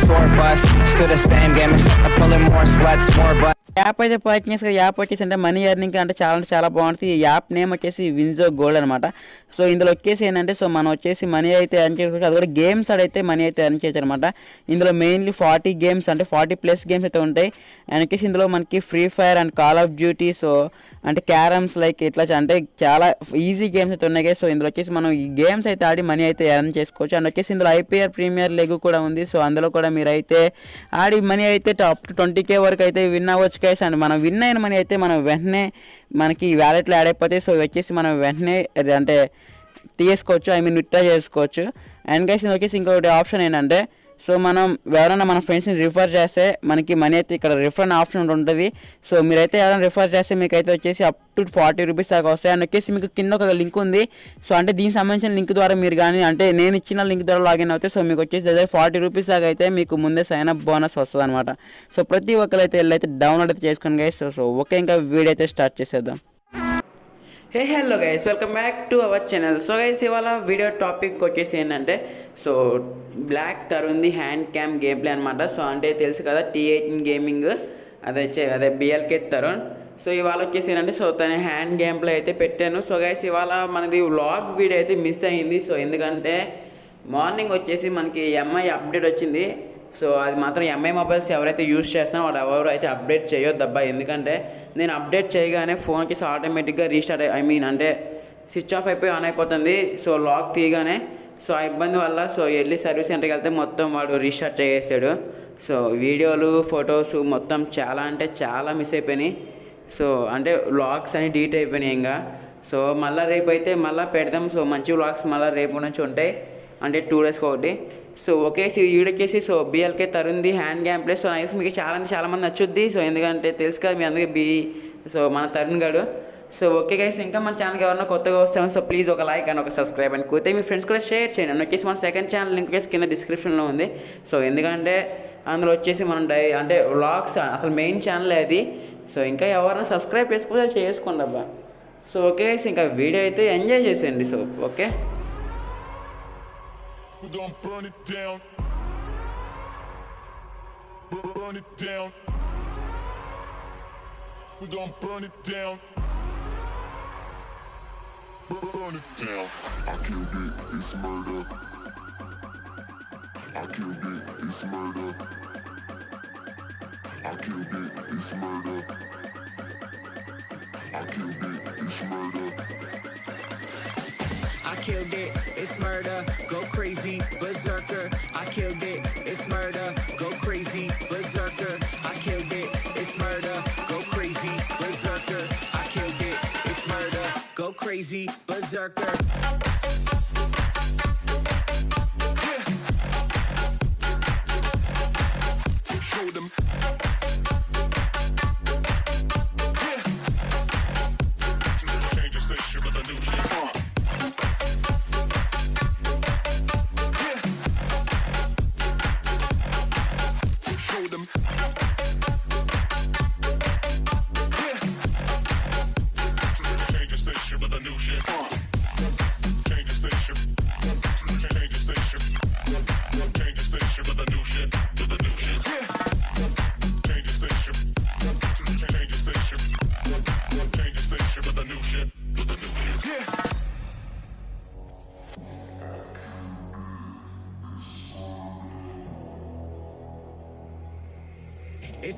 tour bus. Still the same game, except I'm pulling more sluts, more butts. App అయితే purchase చేసి app వచ్చేసి అంటే money earning అంటే చాలా అంటే చాలా బాగుంటుంది. ఈ యాప్ నేమ్ వచ్చేసి విన్జో గోల్డ్ అనమాట సో ఇందులో వచ్చేసి ఏంటంటే సో మనం వచ్చేసి మనీ అయితే ఎర్న్ చేసుకోవచ్చు అది కూడా గేమ్స్ అయితే మనీ అయితే ఎర్న్ చేయొచ్చు అనమాట ఇందులో మెయిన్లీ ఫార్టీ గేమ్స్ అంటే ఫార్టీ ప్లస్ గేమ్స్ అయితే ఉంటాయి. అండ్ వచ్చేసి ఇందులో మనకి free fire and call of duty so అంటే క్యారమ్స్ లైక్ ఇట్లా అంటే చాలా ఈజీ గేమ్స్ అయితే ఉన్నాయి. సో ఇందులో వచ్చేసి మనం ఈ గేమ్స్ అయితే ఆడి మనీ అయితే ఎర్న్ చేసుకోవచ్చు. అండ్ వచ్చేసి ఇందులో ఐపీఆర్ ప్రీమియర్ లీగ్ కూడా ఉంది. సో అందులో కూడా మీరు అయితే ఆడి మనీ అయితే టాప్ ట్వంటీ కే వరకు అయితే విన్ అవ్వచ్చు. గైస్ అండ్ మనం విన్ అయిన మనీ అయితే మనం వెంటనే మనకి వ్యాలెట్లో యాడ్ అయిపోతే సో వచ్చేసి మనం వెంటనే అంటే తీసుకోవచ్చు ఐ మీన్ విత్డ్రా చేసుకోవచ్చు. అండ్ గైస్ వచ్చేసి ఇంకొకటి ఆప్షన్ ఏంటంటే సో మనం ఎవరైనా మన ఫ్రెండ్స్ని రిఫర్ చేస్తే మనకి మనీ అయితే ఇక్కడ రిఫర్ ఆప్షన్ ఉంటుంది. సో మీరైతే ఎవరైనా రిఫర్ చేస్తే మీకు అయితే వచ్చేసి అప్ టు ఫార్టీ రూపీస్ దాకా వస్తాయి. అండ్ వచ్చేసి మీకు కింద ఒక లింక్ ఉంది. సో అంటే దీనికి సంబంధించిన లింక్ ద్వారా మీరు కానీ అంటే నేను ఇచ్చిన లింక్ ద్వారా లాగిన్ అవుతే సో మీకు వచ్చేసి దగ్గర ఫార్టీ రూపీస్ దాకా అయితే మీకు ముందే సైన్ అప్ బోనస్ వస్తుంది అనమాట సో ప్రతి ఒక్కరైతే వెళ్ళైతే వెళ్ళి అయితే డౌన్లోడ్ అయితే చేసుకోండి గైస్ సో ఓకే ఇంకా వీడియో అయితే స్టార్ట్ చేసేద్దాం. Hey hello guys welcome back to our channel so guys ఇవాళ వీడియో టాపిక్ వచ్చేసి ఏంటంటే సో బ్లాక్ తరుంది హ్యాండ్ క్యామ్ గేమ్ ప్లే అనమాట సో అంటే తెలుసు కదా టీ ఎయిటీన్ గేమింగ్ అదే చే- అదే బిఎల్కే తరుణ్ సో ఇవాళ వచ్చేసి ఏంటంటే సో తన హ్యాండ్ గేమ్ ప్లే అయితే పెట్టాను. సో గైస్ ఇవాళ మనది వ్లాగ్ వీడియో అయితే మిస్ అయింది. సో ఎందుకంటే మార్నింగ్ వచ్చేసి మనకి ఎంఐ అప్డేట్ వచ్చింది. సో అది మాత్రం ఎంఐ మొబైల్స్ ఎవరైతే యూస్ చేస్తున్నారో వాళ్ళు ఎవరు అయితే అప్డేట్ చేయొద్దబ్బా. ఎందుకంటే నేను అప్డేట్ చేయగానే ఫోన్ ఆటోమేటిక్గా రీస్టార్ట్ ఐ మీన్ అంటే స్విచ్ ఆఫ్ అయిపోయి ఆన్ అయిపోతుంది. సో లాక్ తీయగానే సో ఆ ఇబ్బంది వల్ల సో వెళ్ళి సర్వీస్ సెంటర్కి వెళ్తే మొత్తం వాడు రీస్టార్ట్ చేసేసాడు. సో వీడియోలు ఫొటోస్ మొత్తం చాలా అంటే చాలా మిస్ అయిపోయినాయి. సో అంటే వ్లాగ్స్ అని డీట్ అయిపోయినాయి ఇంకా. సో మళ్ళీ రేపు అయితే మళ్ళీ పెడదాం. సో మంచి వ్లాగ్స్ మళ్ళీ రేపు నుంచి ఉంటాయి. అంటే టూ డేస్కి ఒకటి. సో ఒకే ఈడొచ్చేసి so BLK తరుంది hand cam play so nice మీకు చాలా అంటే చాలా మంది నచ్చుద్ది. సో ఎందుకంటే తెలుసు కదా మీ అందరికీ బి సో మన తరుణ్ గడు. సో ఓకే గైస్ ఇంకా మన ఛానల్కి ఎవరైనా కొత్తగా వస్తాము సో ప్లీజ్ ఒక లైక్ అండ్ ఒక సబ్స్క్రైబ్ అని కూతే మీ ఫ్రెండ్స్ కూడా షేర్ చేయండి. అండ్ వచ్చేసి మన సెకండ్ ఛానల్ లింక్ వచ్చేసి కింద డిస్క్రిప్షన్లో ఉంది. సో ఎందుకంటే అందులో వచ్చేసి మనం డై అంటే వ్లాగ్స్ అసలు మెయిన్ ఛానల్ అది. సో ఇంకా ఎవరైనా సబ్స్క్రైబ్ చేసుకోతే చేసుకోండి అబ్బా. సో ఓకే గైస్ ఇంకా వీడియో అయితే ఎంజాయ్ చేసేయండి. So okay We gon' burn it down. Bur- Burn it down. We gon' burn it down. Bur- Burn it down. I killed it, it's murder. I killed it, it's murder. I killed it, it's murder. I killed it, it's murder. I killed it, it's murder, go crazy, berserker. I killed it, it's murder, go crazy, berserker. I killed it, it's murder, go crazy, berserker. I killed it, it's murder, go crazy, berserker. Yeah. Show them.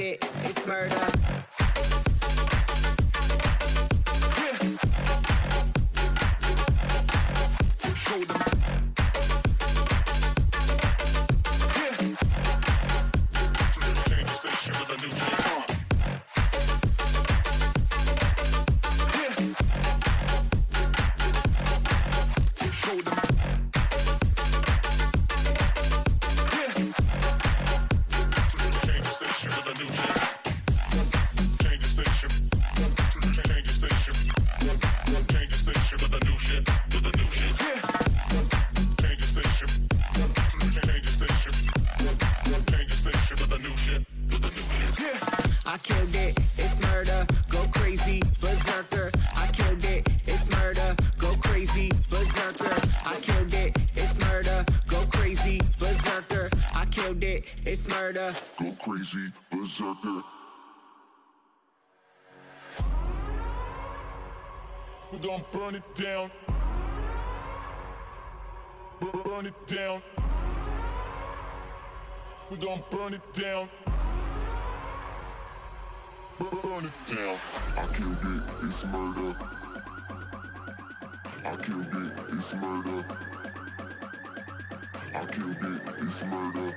It, it's murder. It's murder. Go crazy, berserker. We gon' burn it down. Bur- Burn it down. We gon' burn it down. Burn it down. I killed it, it's murder. I killed it, it's murder. I killed it, it's murder.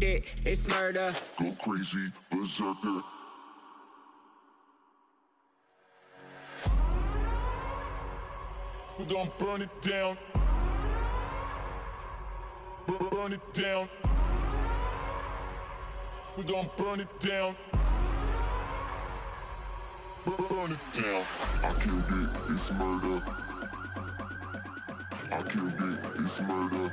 Killed it, it's murder. Go crazy, berserker. We gon' burn it down. Bur- Burn it down. We gon' burn it down. Bur- Burn it down. I killed it, it's murder. I killed it, it's murder.